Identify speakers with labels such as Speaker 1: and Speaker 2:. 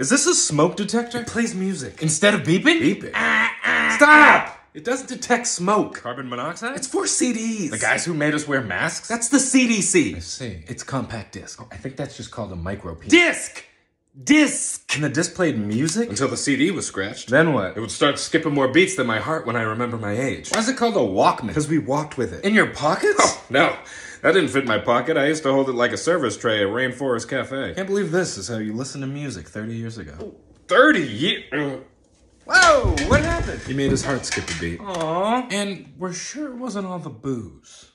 Speaker 1: Is this a smoke detector?
Speaker 2: It plays music.
Speaker 1: Instead of beeping?
Speaker 2: Beep it. Ah, ah, Stop! Ah. It doesn't detect smoke.
Speaker 1: Carbon monoxide?
Speaker 2: It's for CDs.
Speaker 1: the guys who made us wear masks?
Speaker 2: That's the CDC.
Speaker 1: I see.
Speaker 2: It's compact disc.
Speaker 1: Oh, I think that's just called a micro piece.
Speaker 2: Disc! Disc!
Speaker 1: And the disc played music?
Speaker 2: Until the CD was scratched.
Speaker 1: Then what?
Speaker 2: It would start skipping more beats than my heart when I remember my age.
Speaker 1: Why is it called a Walkman?
Speaker 2: Because we walked with it.
Speaker 1: in your pockets?
Speaker 2: Oh, no. That didn't fit in my pocket. I used to hold it like a service tray at Rainforest Cafe.
Speaker 1: Can't believe this is how you listen to music 30 years ago.
Speaker 2: 30 years.
Speaker 1: Whoa! What happened?
Speaker 2: He made his heart skip a beat.
Speaker 1: Aww. And we're sure it wasn't all the booze.